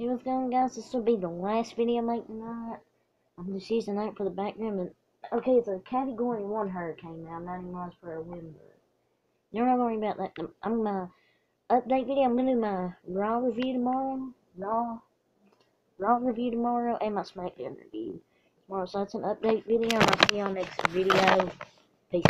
It was going, guys. This will be the last video I make tonight. I'm just using that for the background. But okay, it's a Category One hurricane now, 90 miles per hour wind. But you're not worry about that. I'm gonna update video. I'm gonna do my Raw review tomorrow. Raw, Raw review tomorrow, and my SmackDown review tomorrow. So that's an update video, I'll see y'all next video. Peace.